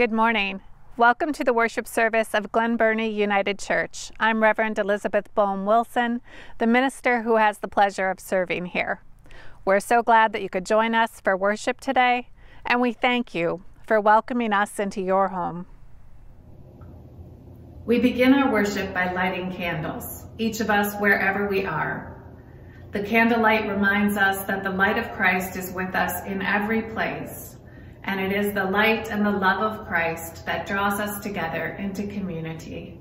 Good morning. Welcome to the worship service of Glenburnie United Church. I'm Reverend Elizabeth Bohm Wilson, the minister who has the pleasure of serving here. We're so glad that you could join us for worship today, and we thank you for welcoming us into your home. We begin our worship by lighting candles, each of us wherever we are. The candlelight reminds us that the light of Christ is with us in every place and it is the light and the love of Christ that draws us together into community.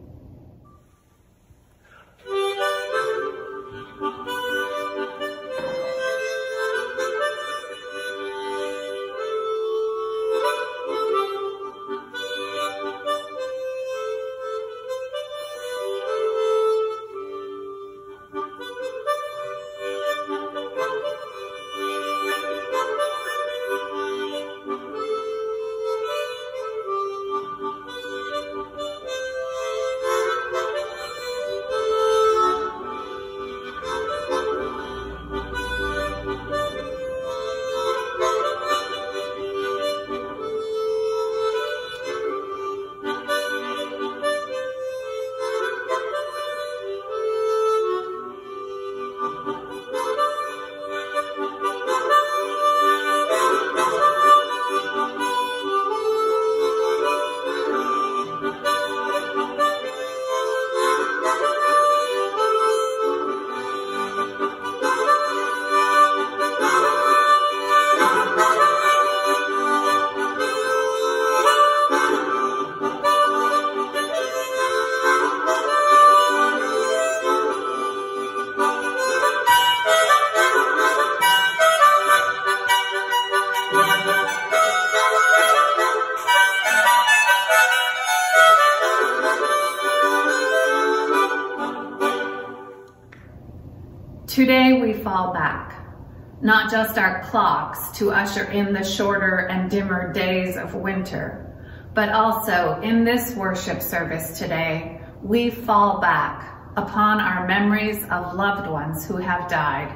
Not just our clocks to usher in the shorter and dimmer days of winter, but also in this worship service today, we fall back upon our memories of loved ones who have died.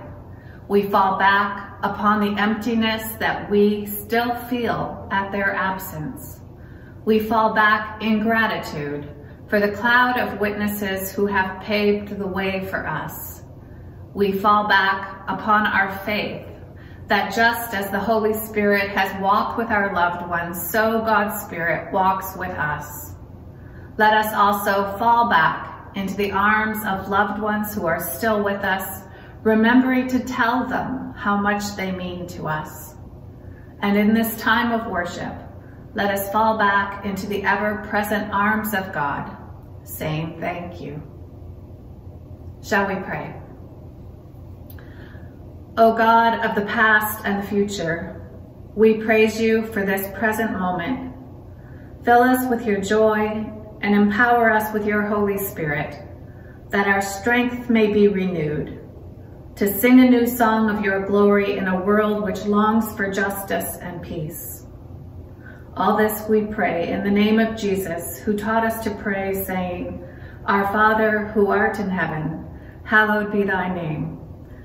We fall back upon the emptiness that we still feel at their absence. We fall back in gratitude for the cloud of witnesses who have paved the way for us we fall back upon our faith that just as the Holy Spirit has walked with our loved ones, so God's Spirit walks with us. Let us also fall back into the arms of loved ones who are still with us, remembering to tell them how much they mean to us. And in this time of worship, let us fall back into the ever-present arms of God, saying thank you. Shall we pray? O God of the past and the future, we praise you for this present moment. Fill us with your joy and empower us with your Holy Spirit, that our strength may be renewed, to sing a new song of your glory in a world which longs for justice and peace. All this we pray in the name of Jesus, who taught us to pray, saying, Our Father, who art in heaven, hallowed be thy name.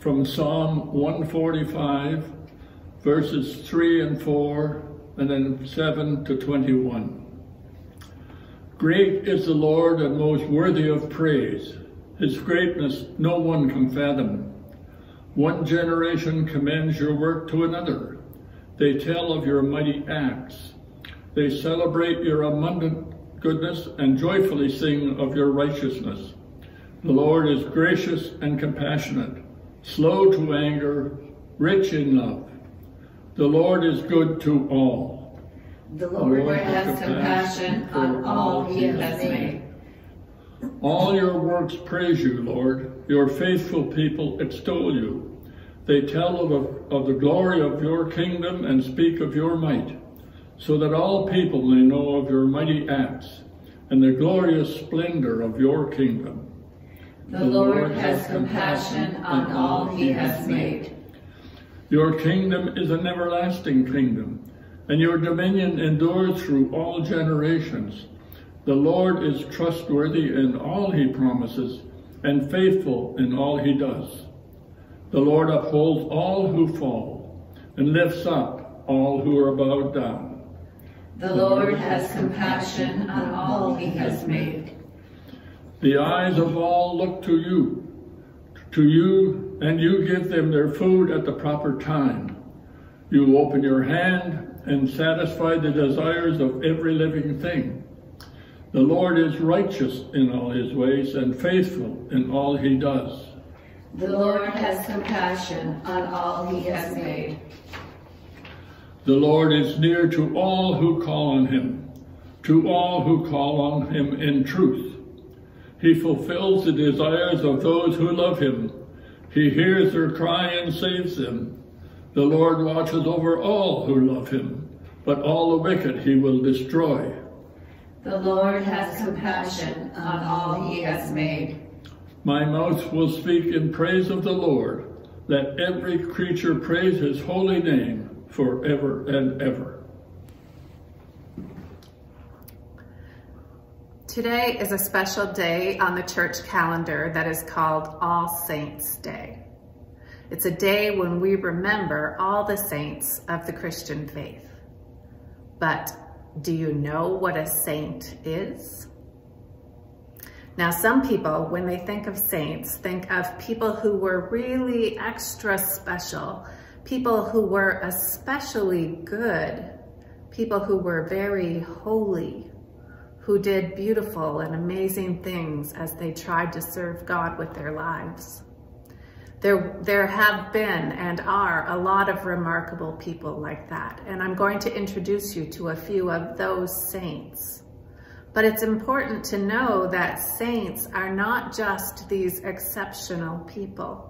From Psalm 145, verses 3 and 4, and then 7 to 21. Great is the Lord and most worthy of praise. His greatness no one can fathom. One generation commends your work to another. They tell of your mighty acts. They celebrate your abundant goodness and joyfully sing of your righteousness. The Lord is gracious and compassionate, slow to anger, rich in love. The Lord is good to all. The Lord, Lord has compassion on all he has made. All your works praise you, Lord. Your faithful people extol you. They tell of, of the glory of your kingdom and speak of your might so that all people may know of your mighty acts and the glorious splendor of your kingdom. The Lord has compassion on all he has made. Your kingdom is an everlasting kingdom, and your dominion endures through all generations. The Lord is trustworthy in all he promises, and faithful in all he does. The Lord upholds all who fall, and lifts up all who are bowed down. The Lord has compassion on all he has made. The eyes of all look to you, to you, and you give them their food at the proper time. You open your hand and satisfy the desires of every living thing. The Lord is righteous in all his ways and faithful in all he does. The Lord has compassion on all he has made. The Lord is near to all who call on him, to all who call on him in truth. He fulfills the desires of those who love him. He hears their cry and saves them. The Lord watches over all who love him, but all the wicked he will destroy. The Lord has compassion on all he has made. My mouth will speak in praise of the Lord. Let every creature praise his holy name forever and ever. Today is a special day on the church calendar that is called All Saints Day. It's a day when we remember all the saints of the Christian faith. But do you know what a saint is? Now, some people, when they think of saints, think of people who were really extra special people who were especially good, people who were very holy, who did beautiful and amazing things as they tried to serve God with their lives. There, there have been and are a lot of remarkable people like that, and I'm going to introduce you to a few of those saints. But it's important to know that saints are not just these exceptional people.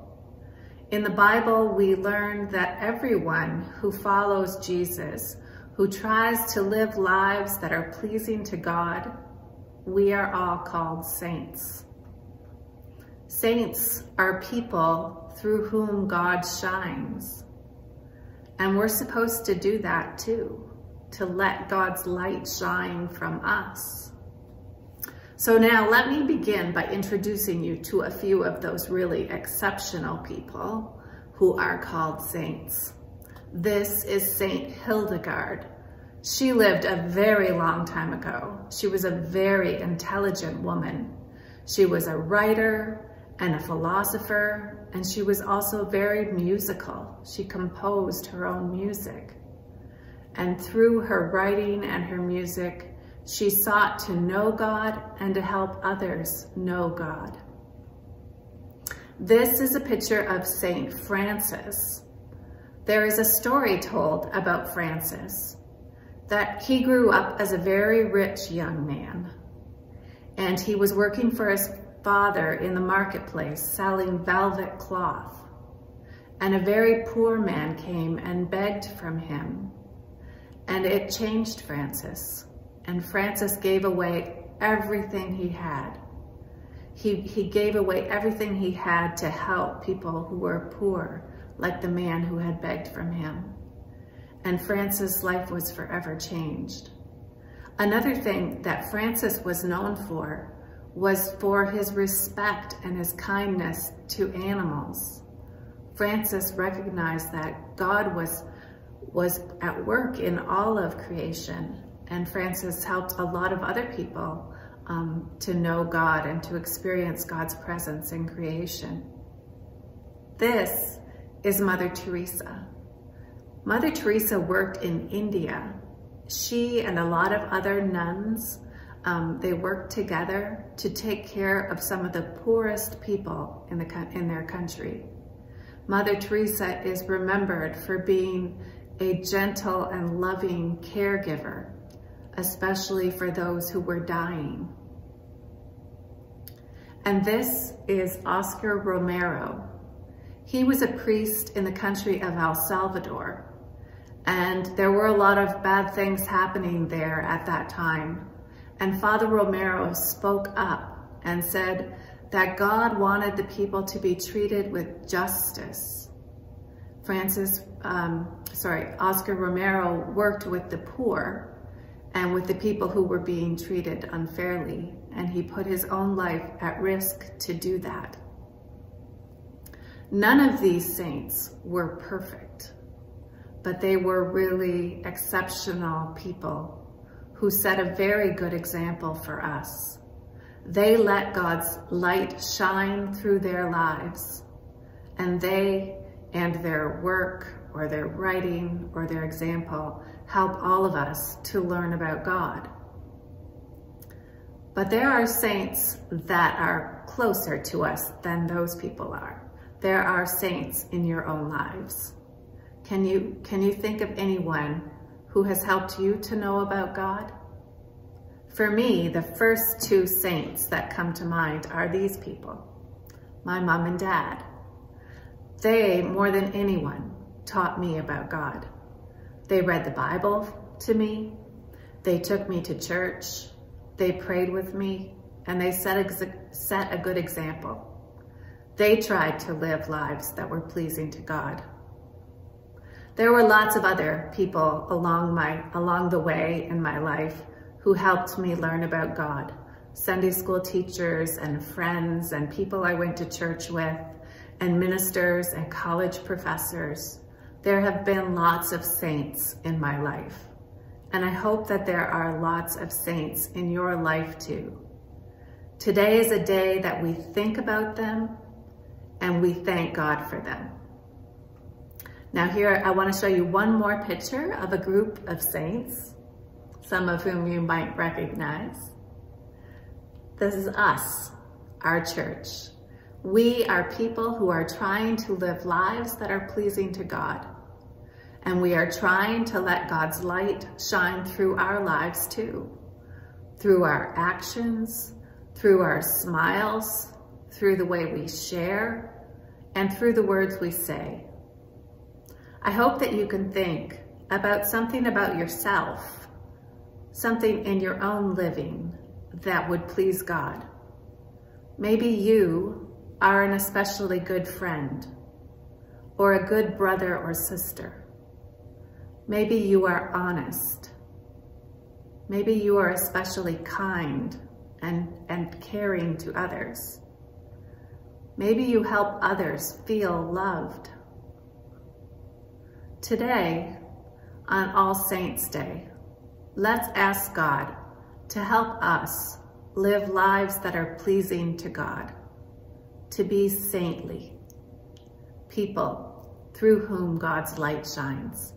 In the Bible, we learn that everyone who follows Jesus, who tries to live lives that are pleasing to God, we are all called saints. Saints are people through whom God shines. And we're supposed to do that too, to let God's light shine from us. So now let me begin by introducing you to a few of those really exceptional people who are called saints. This is Saint Hildegard. She lived a very long time ago. She was a very intelligent woman. She was a writer and a philosopher, and she was also very musical. She composed her own music. And through her writing and her music, she sought to know God and to help others know God. This is a picture of Saint Francis. There is a story told about Francis, that he grew up as a very rich young man, and he was working for his father in the marketplace selling velvet cloth. And a very poor man came and begged from him, and it changed Francis and Francis gave away everything he had. He, he gave away everything he had to help people who were poor, like the man who had begged from him. And Francis' life was forever changed. Another thing that Francis was known for was for his respect and his kindness to animals. Francis recognized that God was, was at work in all of creation, and Francis helped a lot of other people um, to know God and to experience God's presence in creation. This is Mother Teresa. Mother Teresa worked in India. She and a lot of other nuns um, they worked together to take care of some of the poorest people in, the, in their country. Mother Teresa is remembered for being a gentle and loving caregiver, especially for those who were dying. And this is Oscar Romero. He was a priest in the country of El Salvador, and there were a lot of bad things happening there at that time. And Father Romero spoke up and said that God wanted the people to be treated with justice. Francis, um, sorry, Oscar Romero worked with the poor and with the people who were being treated unfairly, and he put his own life at risk to do that. None of these saints were perfect, but they were really exceptional people who set a very good example for us. They let God's light shine through their lives, and they and their work or their writing or their example help all of us to learn about God. But there are saints that are closer to us than those people are. There are saints in your own lives. Can you, can you think of anyone who has helped you to know about God? For me, the first two saints that come to mind are these people, my mom and dad. They, more than anyone, taught me about God. They read the Bible to me, they took me to church, they prayed with me, and they set, set a good example. They tried to live lives that were pleasing to God. There were lots of other people along, my, along the way in my life who helped me learn about God. Sunday school teachers and friends and people I went to church with and ministers and college professors. There have been lots of saints in my life. And I hope that there are lots of saints in your life too. Today is a day that we think about them and we thank God for them. Now here, I wanna show you one more picture of a group of saints, some of whom you might recognize. This is us, our church. We are people who are trying to live lives that are pleasing to God. And we are trying to let God's light shine through our lives too. Through our actions, through our smiles, through the way we share, and through the words we say. I hope that you can think about something about yourself, something in your own living that would please God. Maybe you are an especially good friend or a good brother or sister. Maybe you are honest. Maybe you are especially kind and, and caring to others. Maybe you help others feel loved. Today, on All Saints' Day, let's ask God to help us live lives that are pleasing to God, to be saintly, people through whom God's light shines.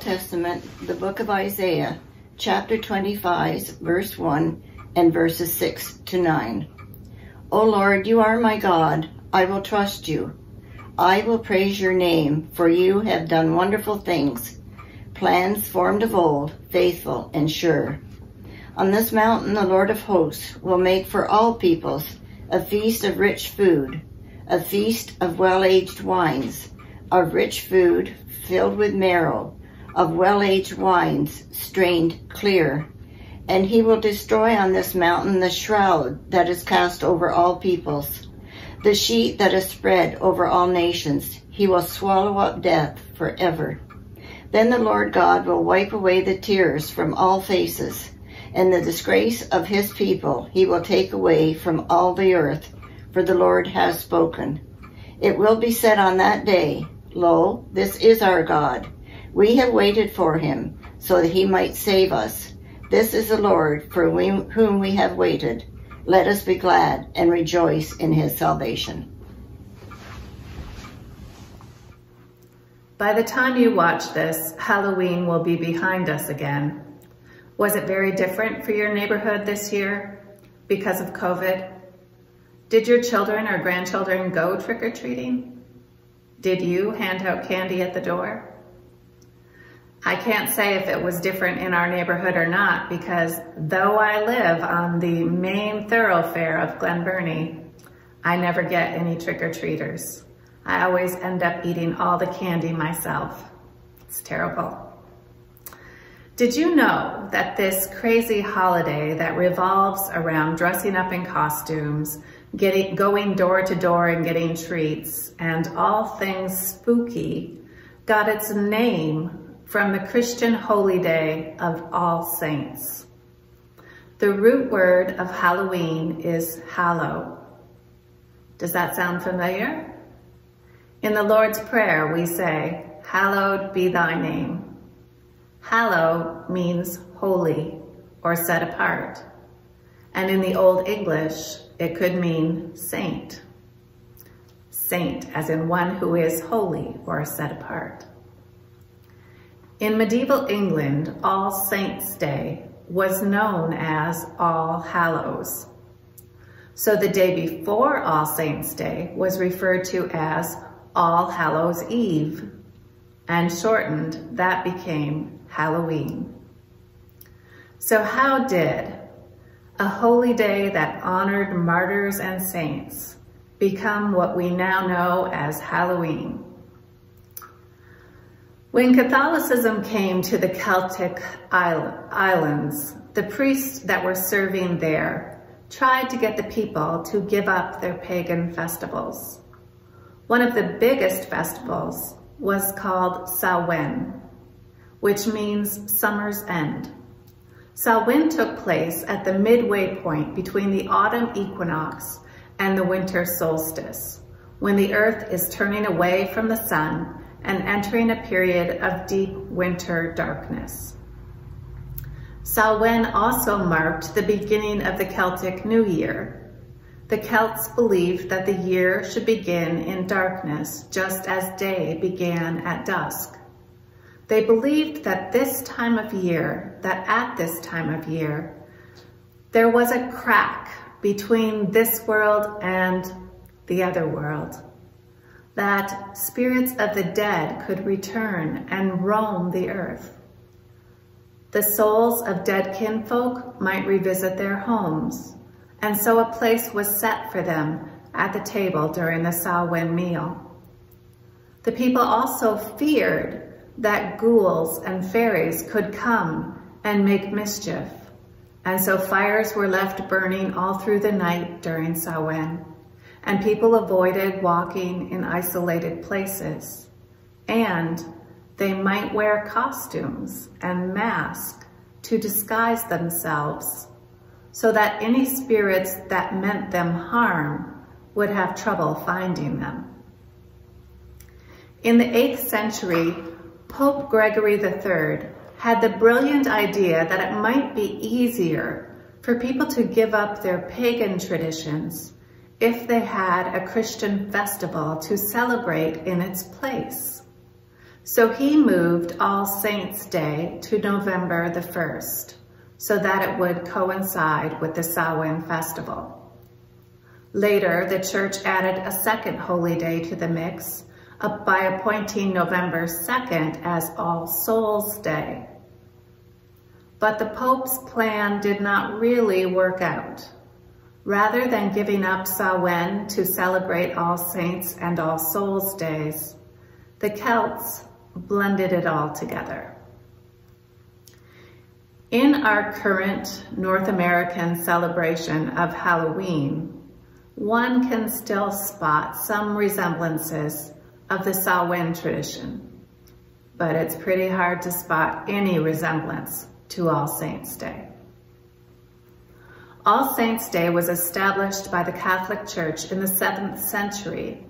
Testament, the book of Isaiah, chapter 25, verse 1 and verses 6 to 9. O Lord, you are my God. I will trust you. I will praise your name, for you have done wonderful things, plans formed of old, faithful and sure. On this mountain the Lord of hosts will make for all peoples a feast of rich food, a feast of well-aged wines, of rich food filled with marrow, of well-aged wines strained clear. And he will destroy on this mountain the shroud that is cast over all peoples, the sheet that is spread over all nations. He will swallow up death forever. Then the Lord God will wipe away the tears from all faces, and the disgrace of his people he will take away from all the earth, for the Lord has spoken. It will be said on that day, Lo, this is our God. We have waited for him, so that he might save us. This is the Lord, for we, whom we have waited. Let us be glad and rejoice in his salvation. By the time you watch this, Halloween will be behind us again. Was it very different for your neighborhood this year because of COVID? Did your children or grandchildren go trick-or-treating? Did you hand out candy at the door? I can't say if it was different in our neighborhood or not because though I live on the main thoroughfare of Glenburnie, I never get any trick-or-treaters. I always end up eating all the candy myself. It's terrible. Did you know that this crazy holiday that revolves around dressing up in costumes, getting, going door to door and getting treats, and all things spooky got its name from the Christian holy day of All Saints? The root word of Halloween is hallow. Does that sound familiar? In the Lord's Prayer, we say, hallowed be thy name. Hallow means holy or set apart. And in the Old English, it could mean saint. Saint, as in one who is holy or set apart. In medieval England, All Saints' Day was known as All Hallows. So the day before All Saints' Day was referred to as All Hallows Eve, and shortened, that became Halloween. So how did a holy day that honored martyrs and saints become what we now know as Halloween? When Catholicism came to the Celtic islands, the priests that were serving there tried to get the people to give up their pagan festivals. One of the biggest festivals was called Samhain, which means summer's end. Samhain took place at the midway point between the autumn equinox and the winter solstice, when the earth is turning away from the sun and entering a period of deep winter darkness. Samhain also marked the beginning of the Celtic New Year. The Celts believed that the year should begin in darkness, just as day began at dusk. They believed that this time of year, that at this time of year, there was a crack between this world and the other world, that spirits of the dead could return and roam the earth. The souls of dead kinfolk might revisit their homes, and so a place was set for them at the table during the Samhain meal. The people also feared that ghouls and fairies could come and make mischief. And so fires were left burning all through the night during Samhain, and people avoided walking in isolated places. And they might wear costumes and masks to disguise themselves so that any spirits that meant them harm would have trouble finding them. In the 8th century, Pope Gregory III had the brilliant idea that it might be easier for people to give up their pagan traditions if they had a Christian festival to celebrate in its place. So he moved All Saints' Day to November the 1st so that it would coincide with the Samhain festival. Later, the church added a second holy day to the mix by appointing November 2nd as All Souls Day. But the Pope's plan did not really work out. Rather than giving up Samhain to celebrate All Saints and All Souls Days, the Celts blended it all together. In our current North American celebration of Halloween, one can still spot some resemblances of the Samhain tradition, but it's pretty hard to spot any resemblance to All Saints' Day. All Saints' Day was established by the Catholic Church in the 7th century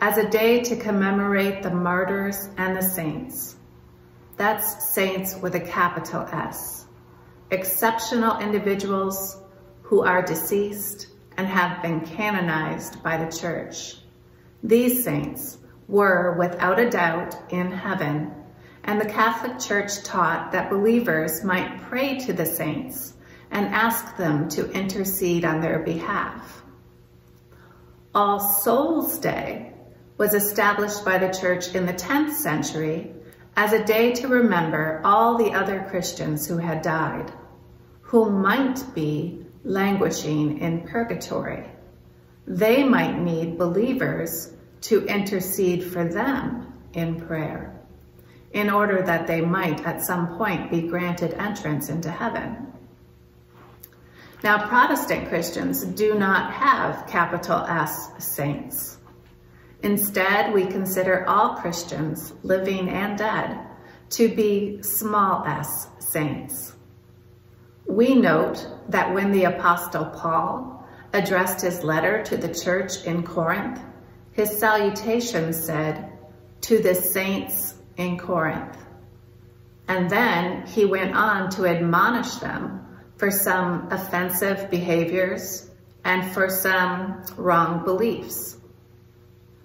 as a day to commemorate the martyrs and the saints. That's saints with a capital S. Exceptional individuals who are deceased and have been canonized by the church. These saints were without a doubt in heaven, and the Catholic Church taught that believers might pray to the saints and ask them to intercede on their behalf. All Souls Day was established by the church in the 10th century as a day to remember all the other Christians who had died, who might be languishing in purgatory. They might need believers to intercede for them in prayer in order that they might at some point be granted entrance into heaven. Now, Protestant Christians do not have capital S saints. Instead, we consider all Christians, living and dead, to be small s saints. We note that when the Apostle Paul addressed his letter to the church in Corinth, his salutation said, to the saints in Corinth. And then he went on to admonish them for some offensive behaviors and for some wrong beliefs.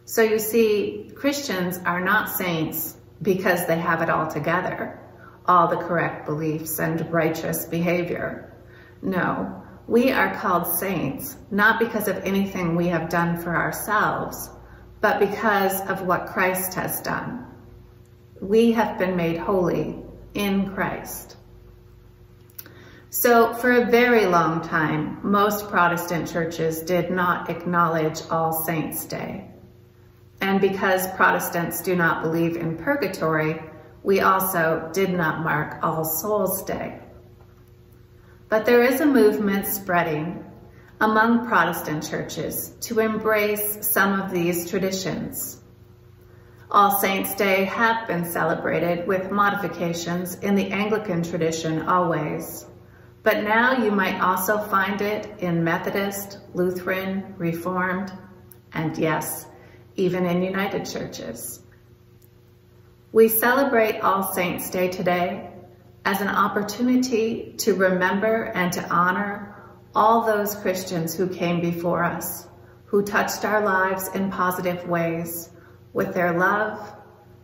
So you see, Christians are not saints because they have it all together, all the correct beliefs and righteous behavior. No, we are called saints, not because of anything we have done for ourselves, but because of what Christ has done. We have been made holy in Christ. So for a very long time, most Protestant churches did not acknowledge All Saints' Day. And because Protestants do not believe in purgatory, we also did not mark All Souls' Day. But there is a movement spreading among Protestant churches to embrace some of these traditions. All Saints' Day have been celebrated with modifications in the Anglican tradition always, but now you might also find it in Methodist, Lutheran, Reformed, and yes, even in United Churches. We celebrate All Saints' Day today as an opportunity to remember and to honor all those Christians who came before us, who touched our lives in positive ways with their love,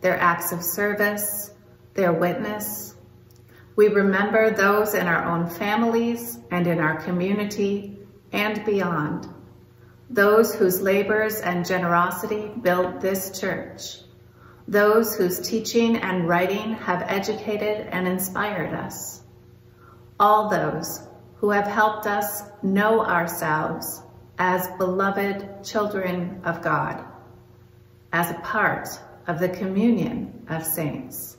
their acts of service, their witness. We remember those in our own families and in our community and beyond, those whose labors and generosity built this church, those whose teaching and writing have educated and inspired us, all those who have helped us know ourselves as beloved children of God, as a part of the communion of saints.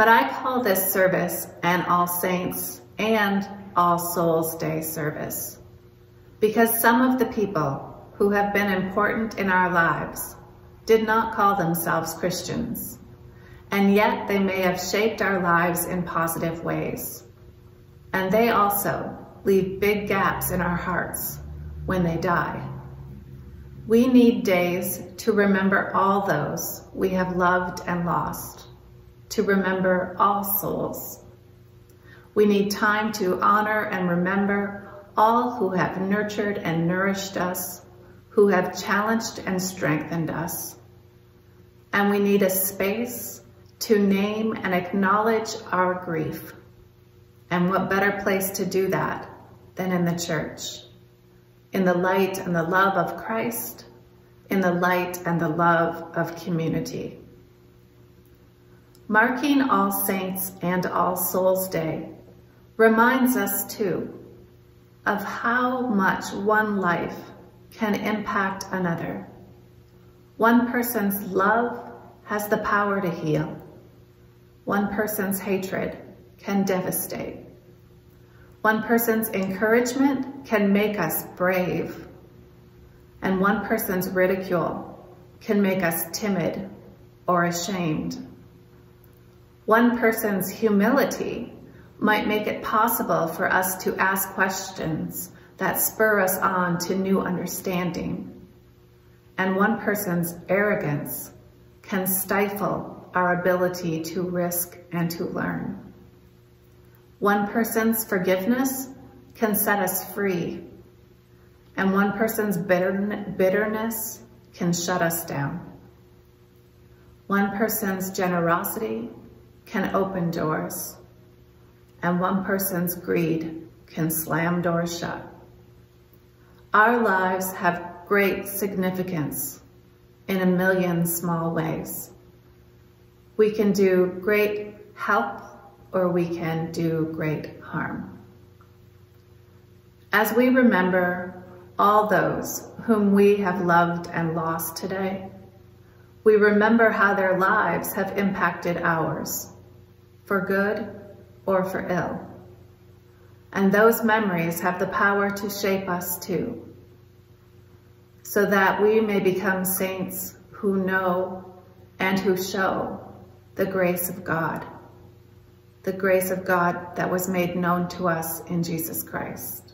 But I call this service an All Saints and All Souls Day service because some of the people who have been important in our lives did not call themselves Christians, and yet they may have shaped our lives in positive ways. And they also leave big gaps in our hearts when they die. We need days to remember all those we have loved and lost, to remember all souls. We need time to honor and remember all who have nurtured and nourished us, who have challenged and strengthened us. and we need a space to name and acknowledge our grief. And what better place to do that than in the church? In the light and the love of Christ, in the light and the love of community. Marking All Saints and All Souls Day reminds us too of how much one life can impact another. One person's love has the power to heal. One person's hatred can devastate. One person's encouragement can make us brave. And one person's ridicule can make us timid or ashamed. One person's humility might make it possible for us to ask questions that spur us on to new understanding. And one person's arrogance can stifle our ability to risk and to learn. One person's forgiveness can set us free, and one person's bitterness can shut us down. One person's generosity can open doors, and one person's greed can slam doors shut. Our lives have great significance in a million small ways. We can do great help or we can do great harm. As we remember all those whom we have loved and lost today, we remember how their lives have impacted ours, for good or for ill. And those memories have the power to shape us too, so that we may become saints who know and who show the grace of God, the grace of God that was made known to us in Jesus Christ.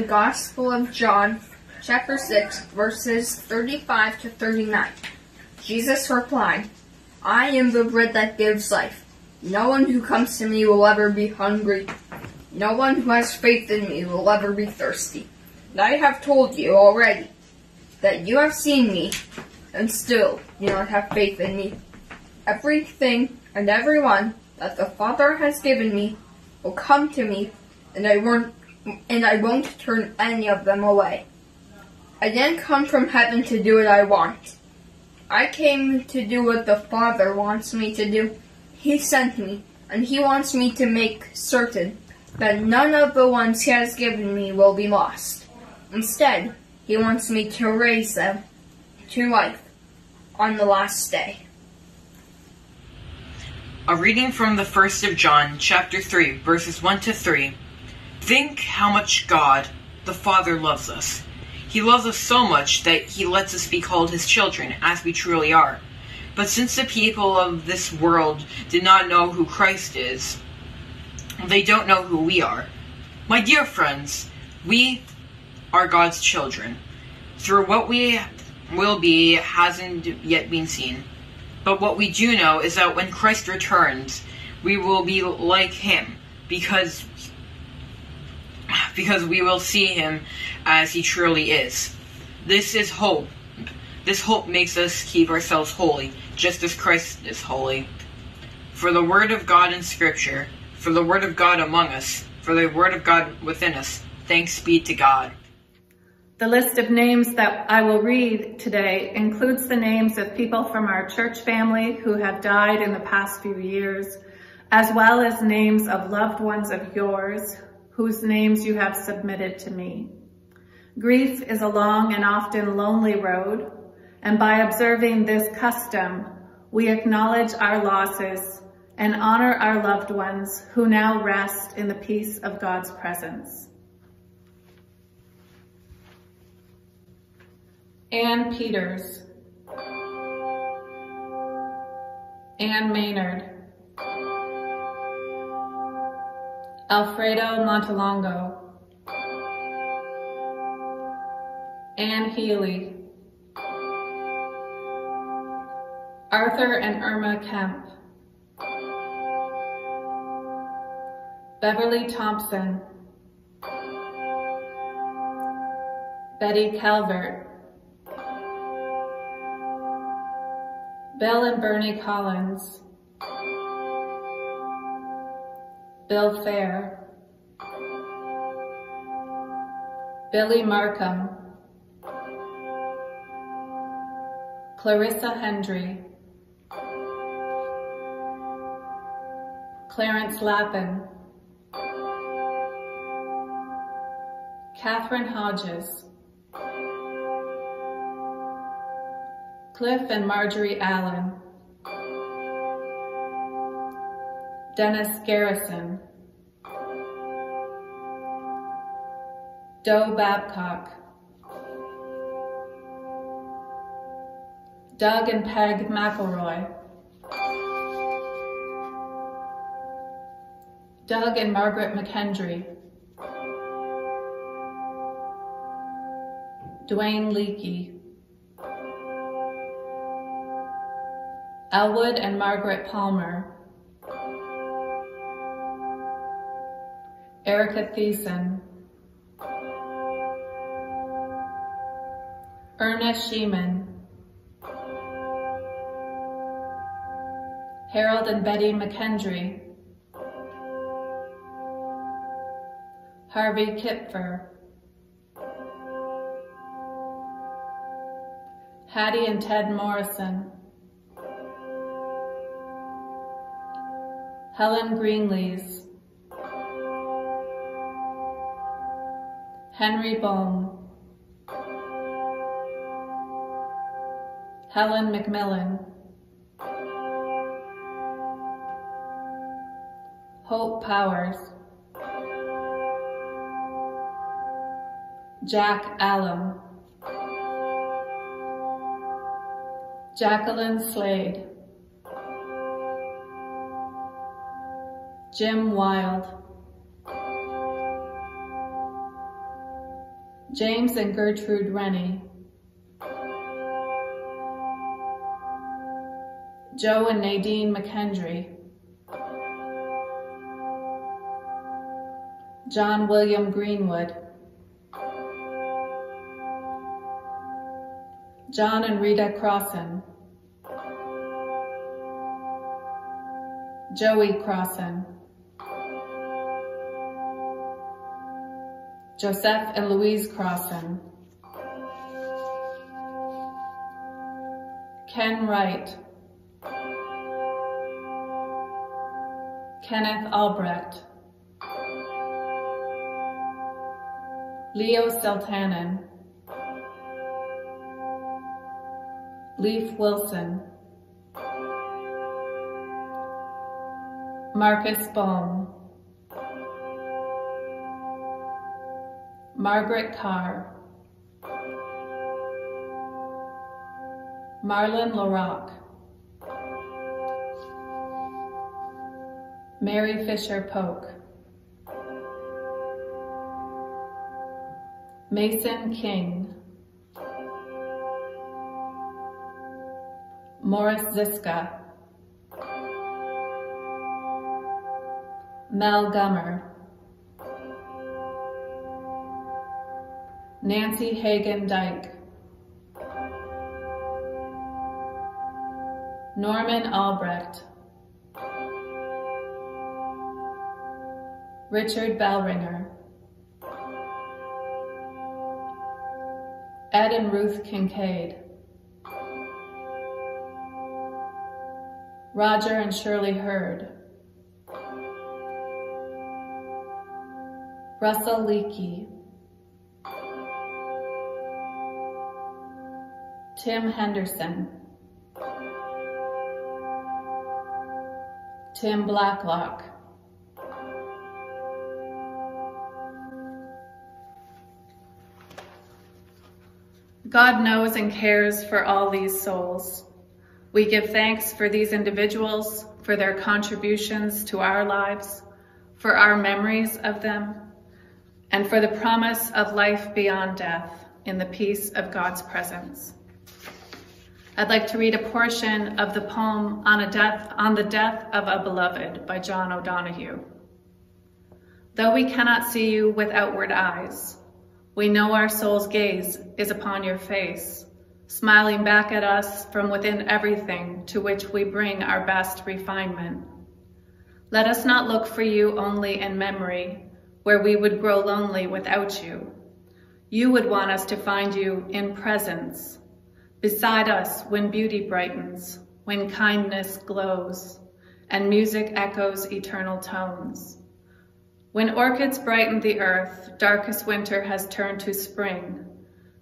The Gospel of John, chapter 6, verses 35 to 39. Jesus replied, I am the bread that gives life. No one who comes to me will ever be hungry. No one who has faith in me will ever be thirsty. And I have told you already that you have seen me, and still you not have faith in me. Everything and everyone that the Father has given me will come to me, and I won't and I won't turn any of them away. I didn't come from heaven to do what I want. I came to do what the Father wants me to do. He sent me, and He wants me to make certain that none of the ones He has given me will be lost. Instead, He wants me to raise them to life on the last day. A reading from the first of John, chapter 3, verses 1 to 3. Think how much God, the Father, loves us. He loves us so much that he lets us be called his children, as we truly are. But since the people of this world did not know who Christ is, they don't know who we are. My dear friends, we are God's children. Through what we will be hasn't yet been seen. But what we do know is that when Christ returns, we will be like him because because we will see him as he truly is. This is hope. This hope makes us keep ourselves holy, just as Christ is holy. For the word of God in scripture, for the word of God among us, for the word of God within us, thanks be to God. The list of names that I will read today includes the names of people from our church family who have died in the past few years, as well as names of loved ones of yours whose names you have submitted to me. Grief is a long and often lonely road, and by observing this custom, we acknowledge our losses and honor our loved ones who now rest in the peace of God's presence. Ann Peters, Ann Maynard, Alfredo Montalongo, Anne Healy, Arthur and Irma Kemp, Beverly Thompson, Betty Calvert, Bill and Bernie Collins, Bill Fair, Billy Markham, Clarissa Hendry, Clarence Lappin, Catherine Hodges, Cliff and Marjorie Allen, Dennis Garrison, Doe Babcock, Doug and Peg McElroy, Doug and Margaret McKendry, Dwayne Leakey, Elwood and Margaret Palmer, Erica Thiessen, Ernest Sheeman, Harold and Betty McKendry, Harvey Kipfer, Hattie and Ted Morrison, Helen Greenlees, Henry Bohm, Helen McMillan, Hope Powers, Jack Allen, Jacqueline Slade, Jim Wild, James and Gertrude Rennie, Joe and Nadine McKendry, John William Greenwood, John and Rita Crossan, Joey Crossan, Joseph and Louise Crossan, Ken Wright, Kenneth Albrecht, Leo Seltanen, Leaf Wilson, Marcus Bohm, Margaret Carr, Marlon LaRock, Mary Fisher Polk, Mason King, Morris Ziska, Mel Gummer, Nancy Hagen Dyke, Norman Albrecht, Richard Bellringer, Ed and Ruth Kincaid, Roger and Shirley Hurd, Russell Leakey, Tim Henderson, Tim Blacklock, God knows and cares for all these souls. We give thanks for these individuals, for their contributions to our lives, for our memories of them, and for the promise of life beyond death in the peace of God's presence. I'd like to read a portion of the poem on, death, on the death of a beloved by John O'Donohue. Though we cannot see you with outward eyes, we know our soul's gaze is upon your face, smiling back at us from within everything to which we bring our best refinement. Let us not look for you only in memory, where we would grow lonely without you. You would want us to find you in presence, beside us when beauty brightens, when kindness glows, and music echoes eternal tones. When orchids brighten the earth, darkest winter has turned to spring.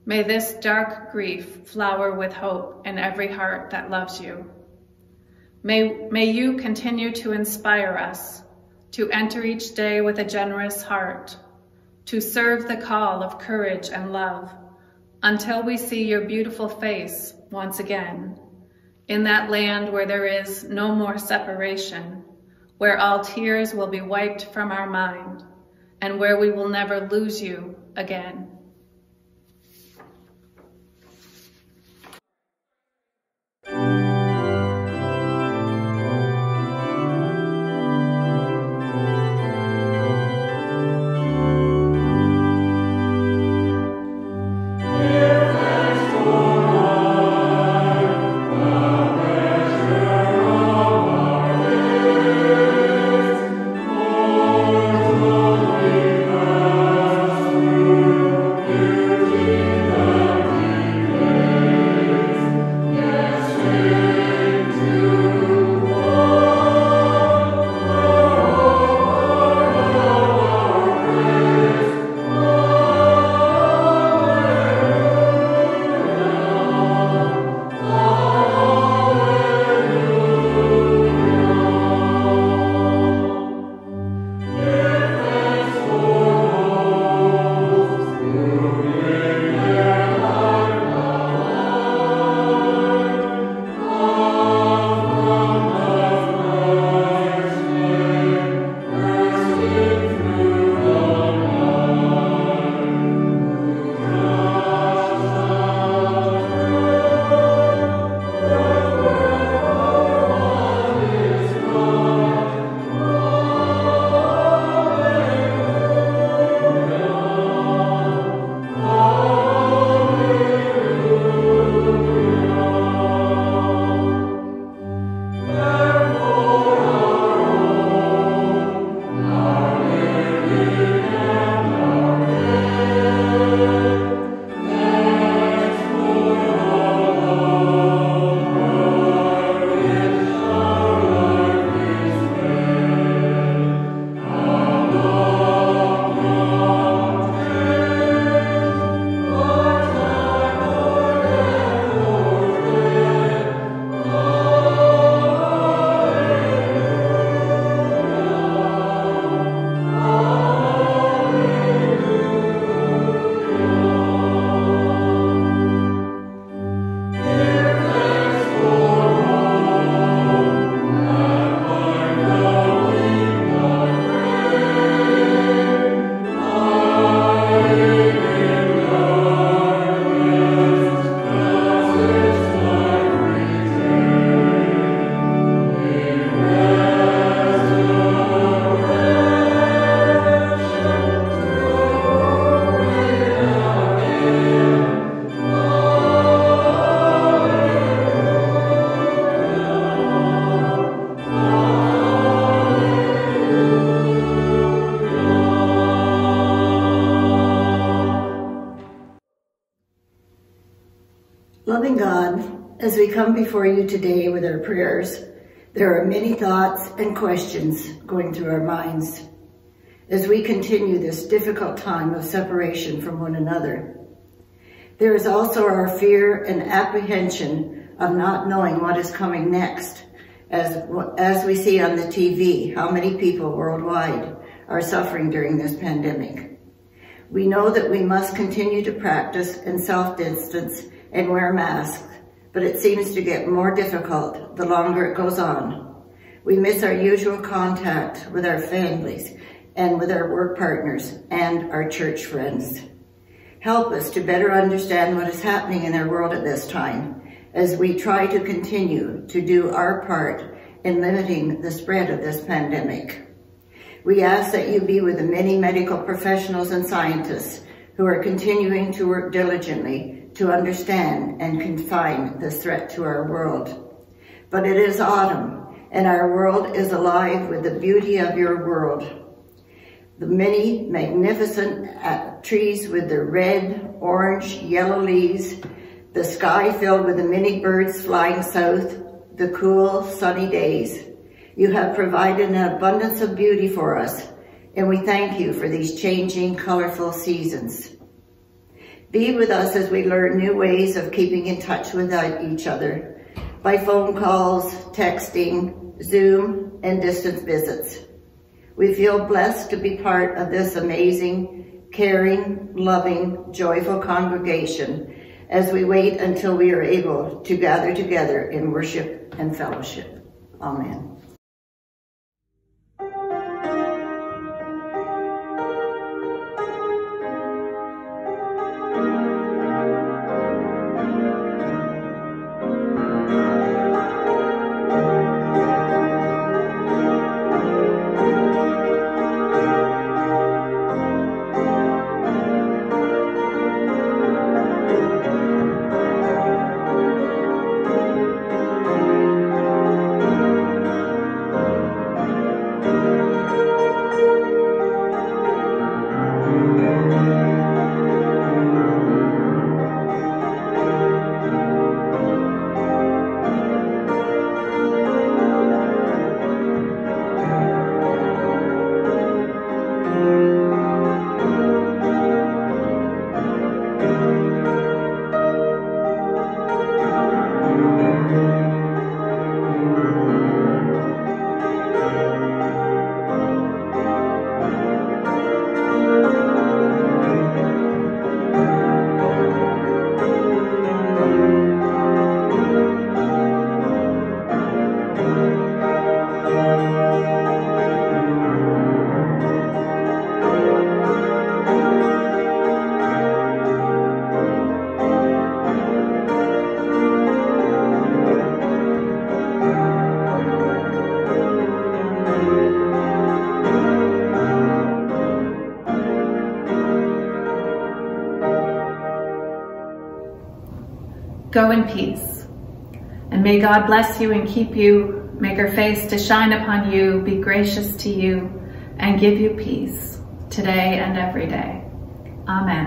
May this dark grief flower with hope in every heart that loves you. May, may you continue to inspire us to enter each day with a generous heart, to serve the call of courage and love until we see your beautiful face once again in that land where there is no more separation, where all tears will be wiped from our mind, and where we will never lose you again. Before you today with our prayers, there are many thoughts and questions going through our minds as we continue this difficult time of separation from one another. There is also our fear and apprehension of not knowing what is coming next. As, as we see on the TV, how many people worldwide are suffering during this pandemic. We know that we must continue to practice and self-distance and wear masks, but it seems to get more difficult the longer it goes on. We miss our usual contact with our families and with our work partners and our church friends. Help us to better understand what is happening in our world at this time as we try to continue to do our part in limiting the spread of this pandemic. We ask that you be with the many medical professionals and scientists who are continuing to work diligently to understand and confine this threat to our world. But it is autumn, and our world is alive with the beauty of your world. The many magnificent uh, trees with their red, orange, yellow leaves, the sky filled with the many birds flying south, the cool, sunny days, you have provided an abundance of beauty for us, and we thank you for these changing, colorful seasons. Be with us as we learn new ways of keeping in touch with each other by phone calls, texting, Zoom, and distance visits. We feel blessed to be part of this amazing, caring, loving, joyful congregation as we wait until we are able to gather together in worship and fellowship. Amen. Go in peace. And may God bless you and keep you, make her face to shine upon you, be gracious to you, and give you peace today and every day. Amen.